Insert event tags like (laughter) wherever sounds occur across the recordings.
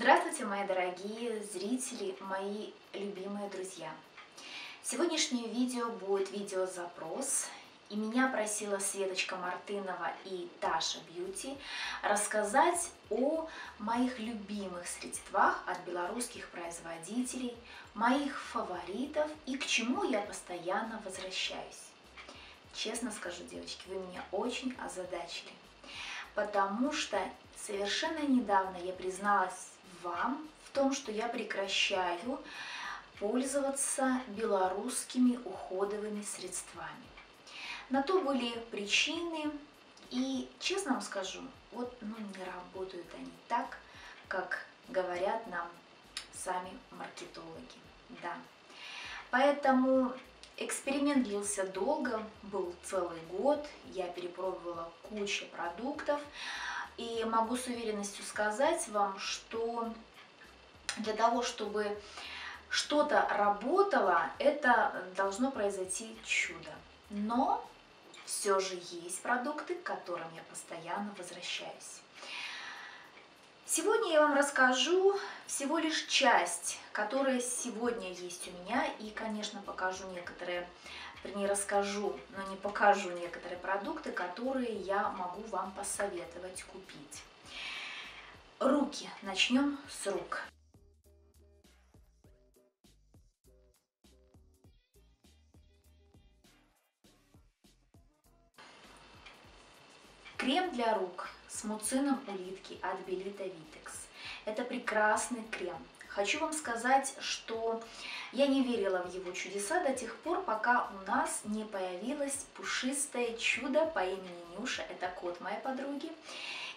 Здравствуйте, мои дорогие зрители, мои любимые друзья! Сегодняшнее видео будет видеозапрос, и меня просила Светочка Мартынова и Таша Бьюти рассказать о моих любимых средствах от белорусских производителей, моих фаворитов и к чему я постоянно возвращаюсь. Честно скажу, девочки, вы меня очень озадачили, потому что совершенно недавно я призналась вам в том, что я прекращаю пользоваться белорусскими уходовыми средствами. На то были причины, и честно вам скажу, вот ну, не работают они так, как говорят нам сами маркетологи. Да. Поэтому эксперимент длился долго, был целый год, я перепробовала кучу продуктов, и могу с уверенностью сказать вам, что для того, чтобы что-то работало, это должно произойти чудо. Но все же есть продукты, к которым я постоянно возвращаюсь. Сегодня я вам расскажу всего лишь часть, которая сегодня есть у меня, и, конечно, покажу некоторые вернее расскажу, но не покажу некоторые продукты, которые я могу вам посоветовать купить. Руки. Начнем с рук. Крем для рук с муцином улитки от Белита Vitex. Это прекрасный крем. Хочу вам сказать, что я не верила в его чудеса до тех пор, пока у нас не появилось пушистое чудо по имени Нюша, это кот моей подруги.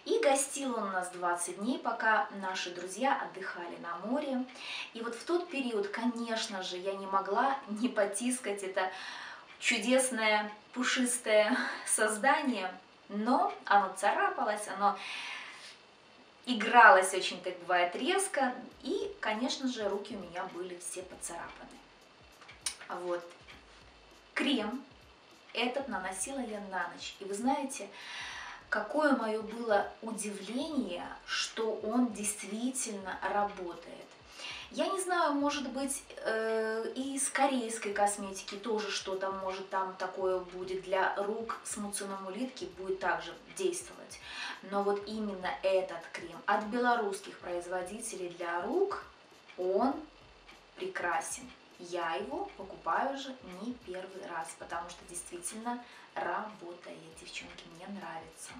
И гостил он у нас 20 дней, пока наши друзья отдыхали на море. И вот в тот период, конечно же, я не могла не потискать это чудесное пушистое (laughs) создание, но оно царапалось, оно игралась очень, так бывает, резко. И, конечно же, руки у меня были все поцарапаны. Вот. Крем этот наносила я на ночь. И вы знаете, какое мое было удивление, что он действительно работает. Я не знаю, может быть, э, и из корейской косметики тоже что-то, может, там такое будет для рук с муцином улитки, будет также действовать. Но вот именно этот крем от белорусских производителей для рук, он прекрасен. Я его покупаю уже не первый раз, потому что действительно работает, девчонки, мне нравится.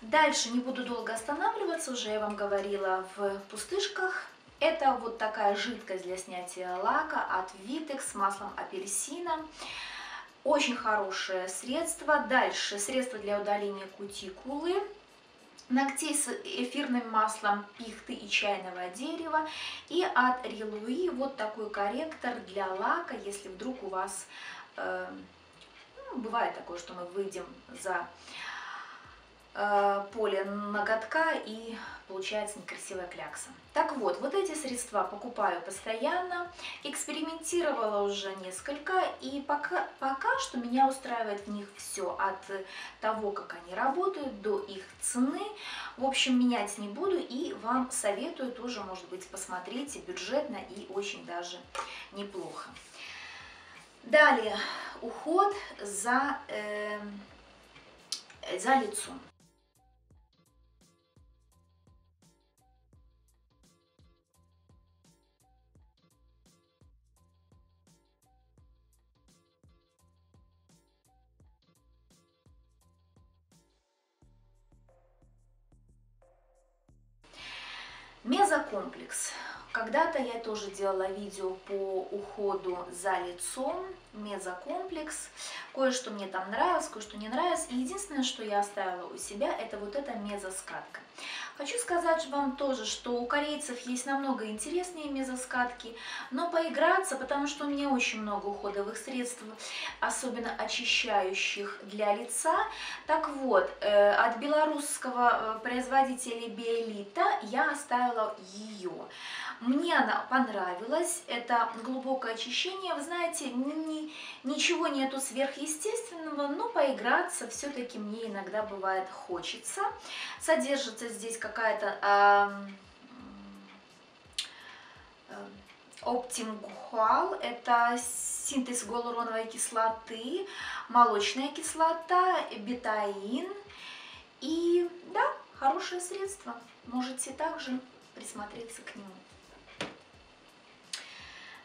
Дальше не буду долго останавливаться, уже я вам говорила в пустышках. Это вот такая жидкость для снятия лака от Vitex с маслом апельсина. Очень хорошее средство. Дальше средство для удаления кутикулы. Ногтей с эфирным маслом пихты и чайного дерева. И от Релуи вот такой корректор для лака, если вдруг у вас... Э, ну, бывает такое, что мы выйдем за поле ноготка и получается некрасивая клякса. Так вот, вот эти средства покупаю постоянно, экспериментировала уже несколько, и пока, пока что меня устраивает в них все, от того, как они работают, до их цены. В общем, менять не буду и вам советую тоже, может быть, посмотрите, бюджетно и очень даже неплохо. Далее, уход за, э, за лицом. Мезокомплекс. Когда-то я тоже делала видео по уходу за лицом, мезокомплекс. Кое-что мне там нравилось, кое-что не нравилось. Единственное, что я оставила у себя, это вот эта мезоскатка. Хочу сказать вам тоже, что у корейцев есть намного интереснее мезоскатки, но поиграться, потому что у меня очень много уходовых средств, особенно очищающих для лица. Так вот, э, от белорусского э, производителя Биолита я оставила ее. Мне она понравилась, это глубокое очищение. Вы знаете, ни, ничего нету сверхъестественного, но поиграться все-таки мне иногда бывает хочется. Содержится здесь какая-то... Э, Оптимгухал – это синтез гиалуроновой кислоты, молочная кислота, бетаин. И да, хорошее средство. Можете также присмотреться к нему.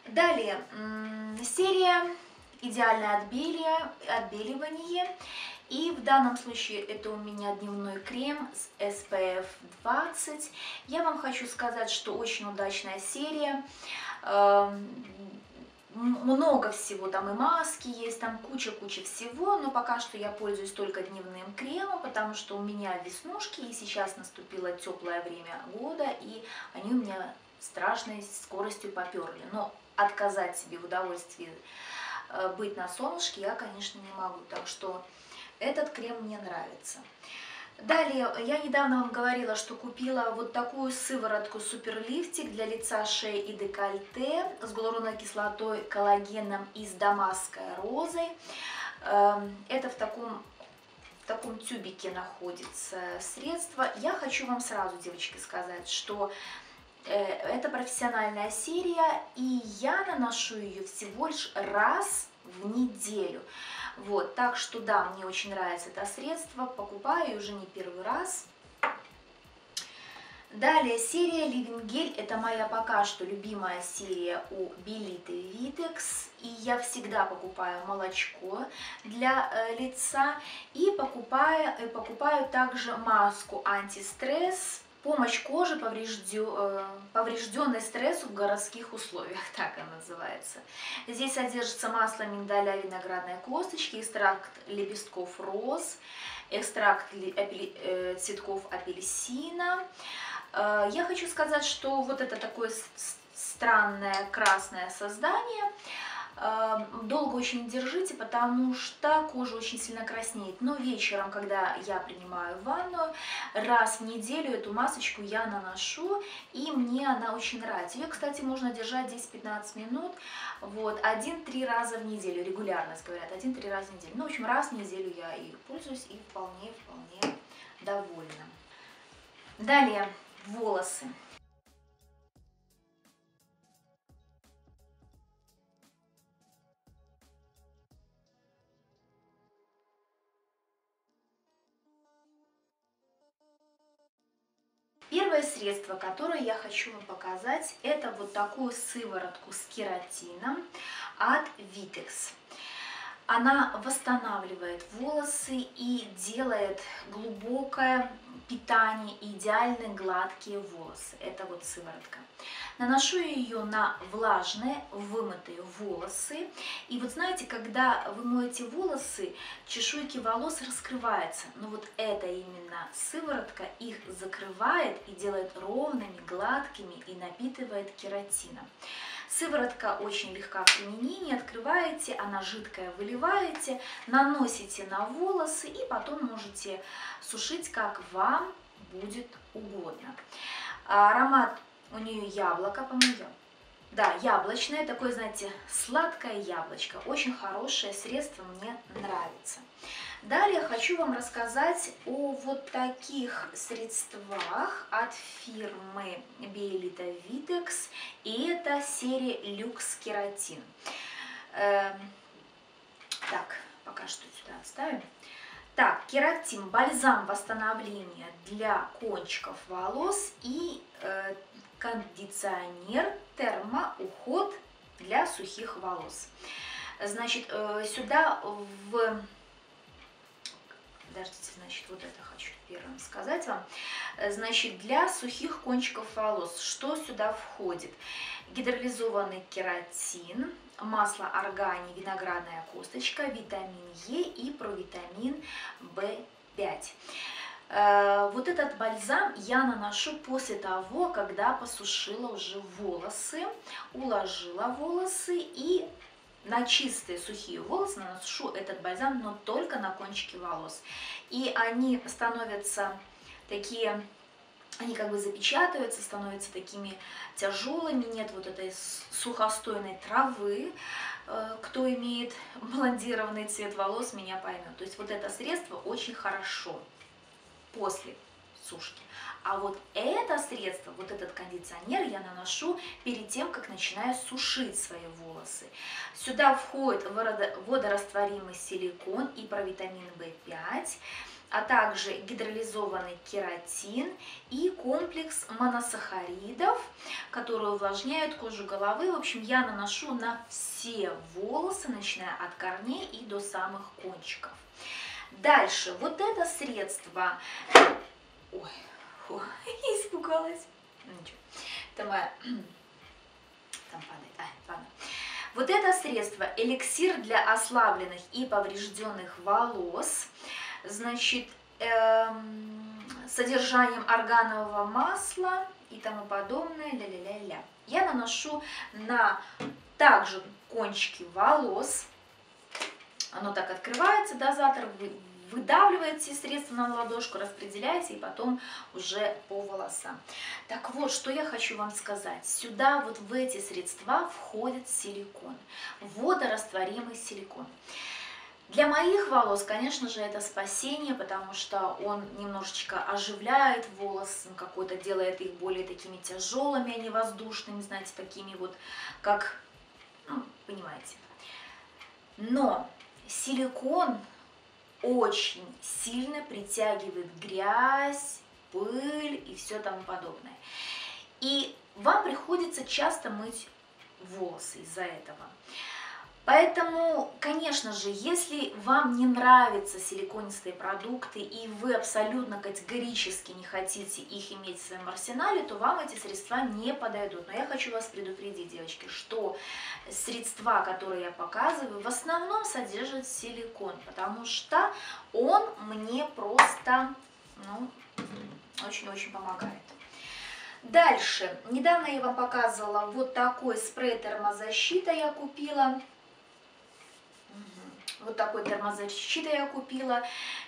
Далее, серия идеальное отбелие, отбеливание. И в данном случае это у меня дневной крем с SPF 20. Я вам хочу сказать, что очень удачная серия. Эм, много всего, там и маски есть, там куча-куча всего, но пока что я пользуюсь только дневным кремом, потому что у меня веснушки, и сейчас наступило теплое время года, и они у меня страшной скоростью поперли. Но отказать себе в удовольствии быть на солнышке я, конечно, не могу, так что этот крем мне нравится. Далее, я недавно вам говорила, что купила вот такую сыворотку Суперлифтик для лица, шеи и декольте с гиалуроновой кислотой, коллагеном и с дамасской розой. Эм, это в таком, в таком тюбике находится средство. Я хочу вам сразу, девочки, сказать, что э, это профессиональная серия, и я наношу ее всего лишь раз в неделю. Вот, так что да, мне очень нравится это средство, покупаю уже не первый раз. Далее серия Living Gel, это моя пока что любимая серия у Белиты Vitex. И я всегда покупаю молочко для э, лица и покупаю, э, покупаю также маску антистресс Помощь коже, э, поврежденной стрессу в городских условиях, (laughs) так она называется. Здесь содержится масло миндаля виноградной косточки, экстракт лепестков роз, экстракт э, цветков апельсина. Э, я хочу сказать, что вот это такое странное красное создание – долго очень держите, потому что кожа очень сильно краснеет. Но вечером, когда я принимаю ванну, раз в неделю эту масочку я наношу, и мне она очень нравится. Ее, кстати, можно держать 10-15 минут, вот, один-три раза в неделю, регулярность говорят, один-три раза в неделю. Ну, в общем, раз в неделю я ее пользуюсь и вполне-вполне довольна. Далее, волосы. Первое средство, которое я хочу вам показать, это вот такую сыворотку с кератином от Vitex. Она восстанавливает волосы и делает глубокое питание идеально гладкие волосы. Это вот сыворотка. Наношу ее на влажные, вымытые волосы. И вот знаете, когда вы моете волосы, чешуйки волос раскрываются. Но вот это именно сыворотка их закрывает и делает ровными, гладкими и напитывает кератином. Сыворотка очень легка в применении, открываете, она жидкая, выливаете, наносите на волосы и потом можете сушить, как вам будет угодно. Аромат у нее яблоко, по-моему, да, яблочное, такое, знаете, сладкое яблочко. Очень хорошее средство, мне нравится. Далее хочу вам рассказать о вот таких средствах от фирмы Биолита Vitex. И это серия Люкс Кератин. Эм, так, пока что сюда оставим. Так, кератин, бальзам восстановления для кончиков волос и э, кондиционер, термоуход для сухих волос. Значит, э, сюда в... Подождите, значит, вот это хочу первым сказать вам. Значит, для сухих кончиков волос, что сюда входит? Гидролизованный кератин, масло органи, виноградная косточка, витамин Е и провитамин В5. Э, вот этот бальзам я наношу после того, когда посушила уже волосы, уложила волосы и на чистые сухие волосы наношу этот бальзам, но только на кончики волос. И они становятся такие, они как бы запечатываются, становятся такими тяжелыми, нет вот этой сухостойной травы. Э, кто имеет (laughs) блондированный цвет волос, меня поймет. То есть вот это средство очень хорошо после сушки. А вот это средство, вот этот кондиционер я наношу перед тем, как начинаю сушить свои волосы. Сюда входит водорастворимый силикон и провитамин В5 а также гидролизованный кератин и комплекс моносахаридов, которые увлажняют кожу головы. В общем, я наношу на все волосы, начиная от корней и до самых кончиков. Дальше, вот это средство... Ой, фу, испугалась. Ну, ничего, это моя... (clears throat) Там падает, а, ладно. Вот это средство эликсир для ослабленных и поврежденных волос значит, эм, содержанием органового масла и тому подобное, ля-ля-ля-ля. Я наношу на также кончики волос, оно так открывается, дозатор выдавливает все средства на ладошку, распределяете и потом уже по волосам. Так вот, что я хочу вам сказать. Сюда вот в эти средства входит силикон, водорастворимый силикон. Для моих волос, конечно же, это спасение, потому что он немножечко оживляет волос, какой-то делает их более такими тяжелыми, а не воздушными, знаете, такими вот, как, ну, понимаете. Но силикон очень сильно притягивает грязь, пыль и все тому подобное. И вам приходится часто мыть волосы из-за этого. Поэтому, конечно же, если вам не нравятся силиконистые продукты и вы абсолютно категорически не хотите их иметь в своем арсенале, то вам эти средства не подойдут. Но я хочу вас предупредить, девочки, что средства, которые я показываю, в основном содержат силикон, потому что он мне просто ну, очень-очень помогает. Дальше. Недавно я вам показывала вот такой спрей термозащита я купила. Вот такой термозащитой я купила,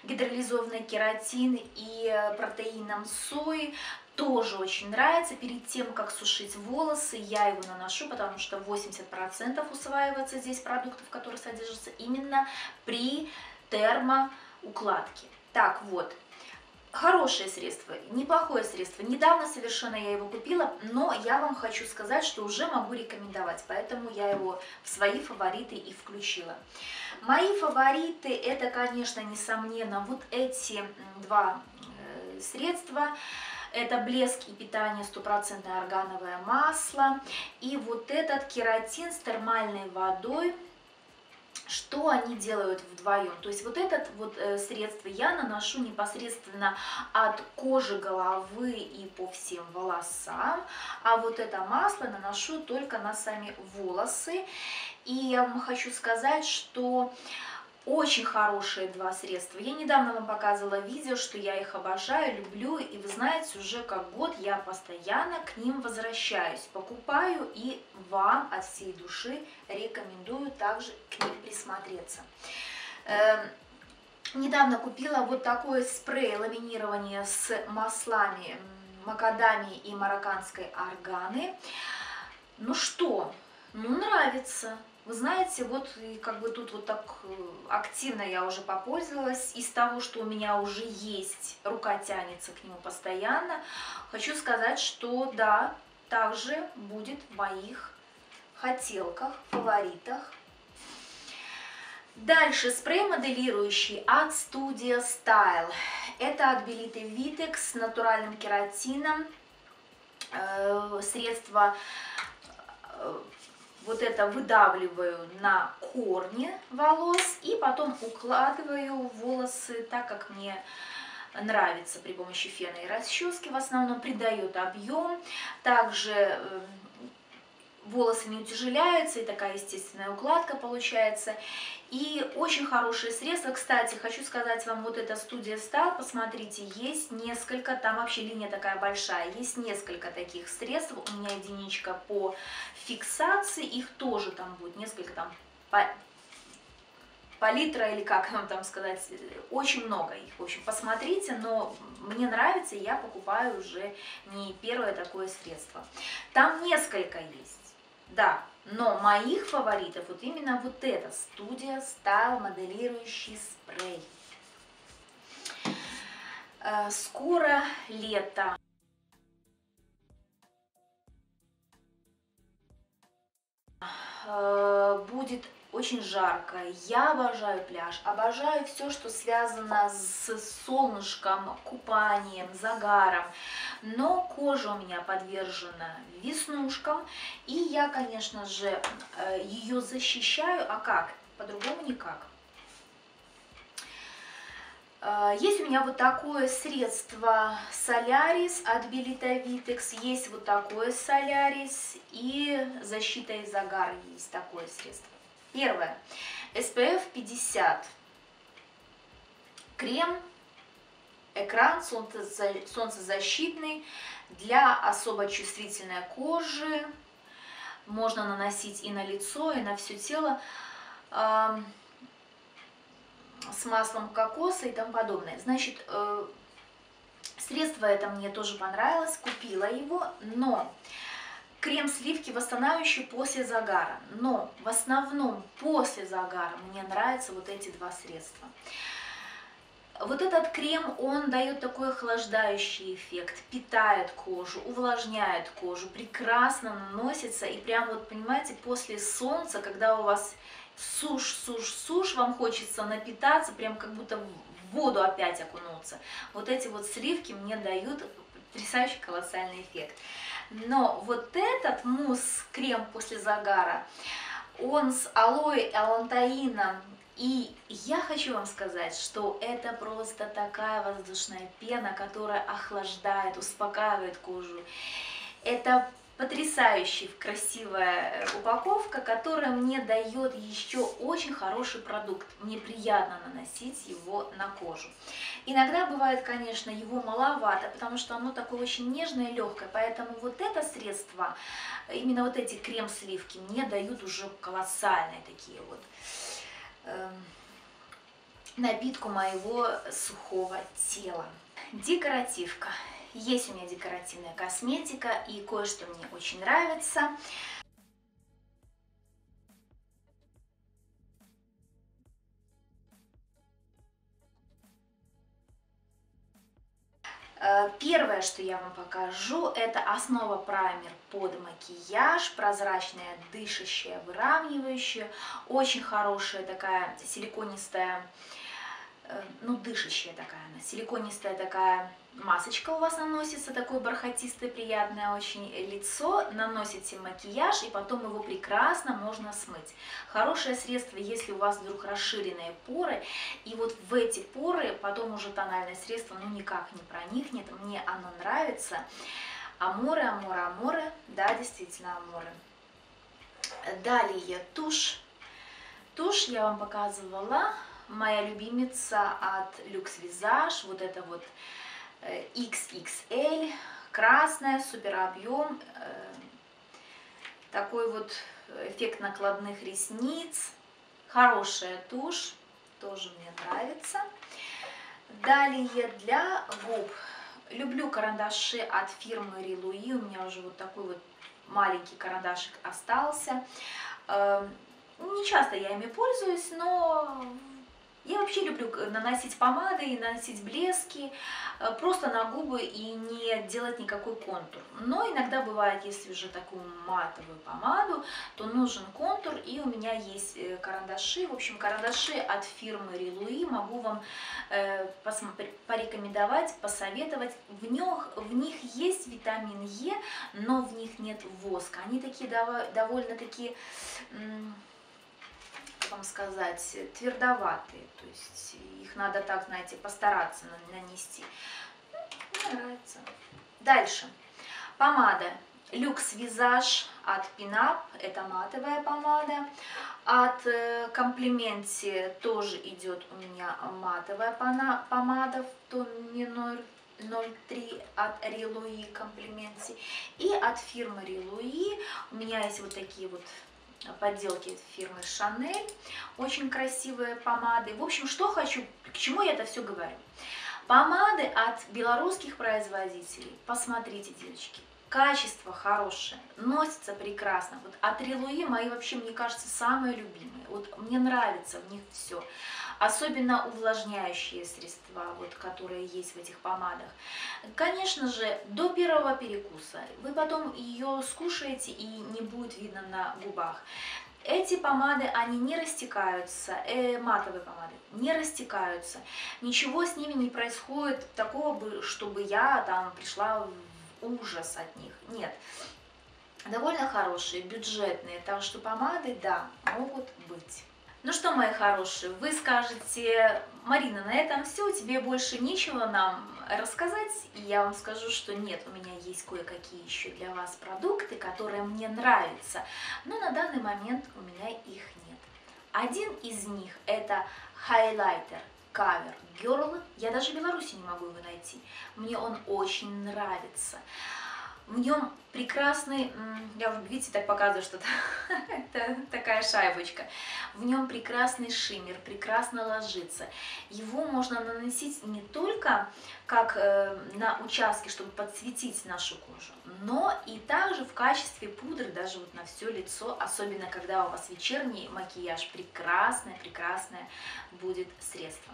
гидролизованный кератин и э, протеином сои. Тоже очень нравится. Перед тем, как сушить волосы, я его наношу, потому что 80% усваивается здесь продуктов, которые содержатся именно при термоукладке. Так вот, Хорошее средство, неплохое средство. Недавно совершенно я его купила, но я вам хочу сказать, что уже могу рекомендовать, поэтому я его в свои фавориты и включила. Мои фавориты это, конечно, несомненно, вот эти два э, средства. Это блеск и питание стопроцентное органовое масло. И вот этот кератин с термальной водой что они делают вдвоем. То есть вот этот вот э, средство я наношу непосредственно от кожи головы и по всем волосам, а вот это масло наношу только на сами волосы. И я вам хочу сказать, что очень хорошие два средства. Я недавно вам показывала видео, что я их обожаю, люблю, и вы знаете, уже как год я постоянно к ним возвращаюсь, покупаю и вам от всей души рекомендую также к ним присмотреться. Эм, недавно купила вот такой спрей ламинирования с маслами макадамии и марокканской органы. Ну что, ну нравится. Вы знаете, вот как бы тут вот так э, активно я уже попользовалась. Из того, что у меня уже есть, рука тянется к нему постоянно. Хочу сказать, что да, также будет в моих хотелках, фаворитах. Дальше спрей моделирующий от Studio Style. Это от Белиты Vitex с натуральным кератином. Э, средство э, вот это выдавливаю на корни волос и потом укладываю волосы так, как мне нравится при помощи фена и расчески. В основном придает объем. Также эм, волосы не утяжеляются, и такая естественная укладка получается. И очень хорошее средство. Кстати, хочу сказать вам, вот эта студия Style, посмотрите, есть несколько, там вообще линия такая большая, есть несколько таких средств. У меня единичка по фиксации, их тоже там будет несколько, там по, по литра или как вам там сказать, очень много их. В общем, посмотрите, но мне нравится, я покупаю уже не первое такое средство. Там несколько есть. Да, но моих фаворитов вот именно вот это, студия стал моделирующий спрей. Э, скоро лето. Э, будет очень жарко. Я обожаю пляж, обожаю все, что связано с солнышком, купанием, загаром. Но кожа у меня подвержена веснушкам, и я, конечно же, э, ее защищаю. А как? По-другому никак. Э, есть у меня вот такое средство Солярис от Белита Витекс, есть вот такое Солярис и защита и загар есть такое средство. Первое. SPF 50. Крем, экран солнцезащитный для особо чувствительной кожи. Можно наносить и на лицо, и на все тело с маслом кокоса и тому подобное. Значит, э, средство это мне тоже понравилось, купила его, но крем сливки восстанавливающий после загара. Но в основном после загара мне нравятся вот эти два средства. Вот этот крем, он дает такой охлаждающий эффект, питает кожу, увлажняет кожу, прекрасно наносится. И прям вот, понимаете, после солнца, когда у вас сушь, сушь, сушь, вам хочется напитаться, прям как будто в воду опять окунуться. Вот эти вот сливки мне дают потрясающий колоссальный эффект. Но вот этот мусс, крем после загара, он с алоэ, алантаином, и я хочу вам сказать, что это просто такая воздушная пена, которая охлаждает, успокаивает кожу. Это потрясающая, красивая упаковка, которая мне дает еще очень хороший продукт. Мне приятно наносить его на кожу. Иногда бывает, конечно, его маловато, потому что оно такое очень нежное легкое, поэтому вот это средство, именно вот эти крем-сливки мне дают уже колоссальные такие вот э, напитку моего сухого тела. Декоративка. Есть у меня декоративная косметика и кое-что мне очень нравится. Э, первое, что я вам покажу, это основа праймер под макияж, прозрачная, дышащая, выравнивающая, очень хорошая такая силиконистая, ну дышащая такая она, силиконистая такая масочка у вас наносится, такое бархатистое, приятное очень лицо, наносите макияж, и потом его прекрасно можно смыть. Хорошее средство, если у вас вдруг расширенные поры, и вот в эти поры потом уже тональное средство ну никак не проникнет, мне оно нравится. Аморы, аморы, аморы, да, действительно аморы. Далее тушь. Тушь я вам показывала, моя любимица от Lux Visage, вот это вот XXL, красная, супер объем, э, такой вот эффект накладных ресниц, хорошая тушь, тоже мне нравится. Далее для губ. Люблю карандаши от фирмы Рилуи, у меня уже вот такой вот маленький карандашик остался. Э, не часто я ими пользуюсь, но я вообще люблю наносить помады и наносить блески э, просто на губы и не делать никакой контур. Но иногда бывает, если уже такую матовую помаду, то нужен контур, и у меня есть э, карандаши. В общем, карандаши от фирмы Рилуи могу вам э, порекомендовать, посоветовать. В них, в них есть витамин Е, но в них нет воска. Они такие довольно-таки вам сказать, твердоватые. То есть их надо так, знаете, постараться нанести. Мне нравится. Дальше. Помада. Люкс Визаж от Пинап, это матовая помада. От Комплименти тоже идет у меня матовая помада в тоне 03 от Рилуи Комплименти. И от фирмы Рилуи у меня есть вот такие вот подделки фирмы Шанель. Очень красивые помады. В общем, что хочу, к чему я это все говорю. Помады от белорусских производителей. Посмотрите, девочки. Качество хорошее, носится прекрасно. Вот от Релуи мои вообще, мне кажется, самые любимые. Вот мне нравится в них все особенно увлажняющие средства, вот, которые есть в этих помадах. Конечно же, до первого перекуса. Вы потом ее скушаете и не будет видно на губах. Эти помады, они не растекаются, э, матовые помады, не растекаются. Ничего с ними не происходит такого, бы, чтобы я там пришла ужас от них. Нет. Довольно хорошие, бюджетные, так что помады, да, могут быть. Ну что, мои хорошие, вы скажете, Марина, на этом все, тебе больше нечего нам рассказать. И я вам скажу, что нет, у меня есть кое-какие еще для вас продукты, которые мне нравятся, но на данный момент у меня их нет. Один из них это хайлайтер Cover Girl. Я даже в Беларуси не могу его найти. Мне он очень нравится. В нем прекрасный, я уже, видите, так показываю, что (laughs) это такая шайбочка. В нем прекрасный шиммер, прекрасно ложится. Его можно наносить не только как э, на участки, чтобы подсветить нашу кожу, но и также в качестве пудры, даже вот на все лицо, особенно когда у вас вечерний макияж, прекрасное, прекрасное будет средство.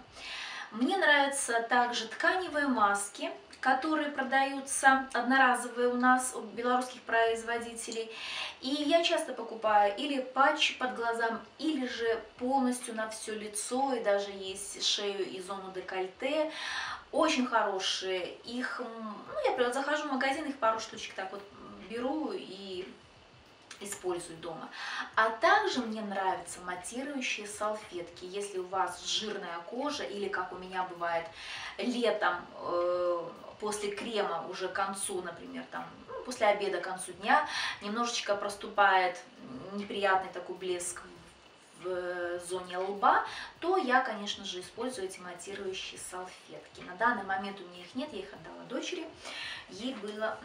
Мне нравятся также тканевые маски, которые продаются одноразовые у нас у белорусских производителей. И я часто покупаю или патч под глазам, или же полностью на все лицо, и даже есть шею и зону декольте. Очень хорошие. Их, ну, я захожу в магазин, их пару штучек так вот беру и использую дома. А также мне нравятся матирующие салфетки. Если у вас жирная кожа или как у меня бывает летом э, после крема уже к концу, например, там, ну, после обеда к концу дня, немножечко проступает неприятный такой блеск в зоне лба, то я, конечно же, использую эти матирующие салфетки. На данный момент у меня их нет, я их отдала дочери, ей было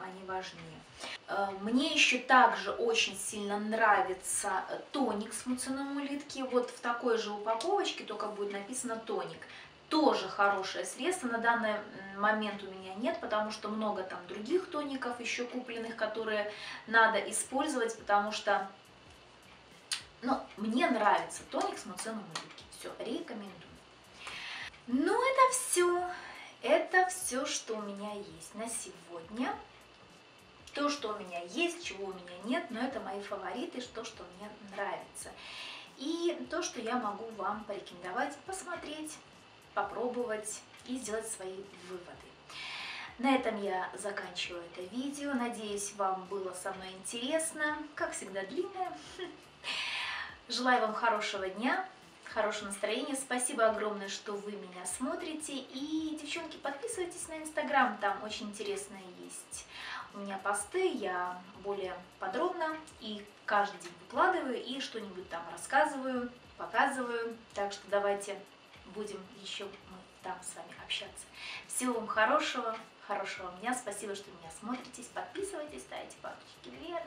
они важнее. Э, мне еще также очень сильно нравится тоник с муцином улитки. Вот в такой же упаковочке, только будет написано тоник тоже хорошее средство. На данный момент у меня нет, потому что много там других тоников еще купленных, которые надо использовать, потому что ну, мне нравится тоник с муценом улитки. Все, рекомендую. Ну, это все. Это все, что у меня есть на сегодня. То, что у меня есть, чего у меня нет, но это мои фавориты, то, что мне нравится. И то, что я могу вам порекомендовать, посмотреть попробовать и сделать свои выводы. На этом я заканчиваю это видео. Надеюсь, вам было со мной интересно. Как всегда, длинное. Желаю вам хорошего дня, хорошего настроения. Спасибо огромное, что вы меня смотрите. И, девчонки, подписывайтесь на Инстаграм, там очень интересные есть у меня посты. Я более подробно и каждый день выкладываю и что-нибудь там рассказываю, показываю. Так что давайте будем еще мы там с вами общаться. Всего вам хорошего, хорошего дня. Спасибо, что меня смотрите. Подписывайтесь, ставите палочки вверх.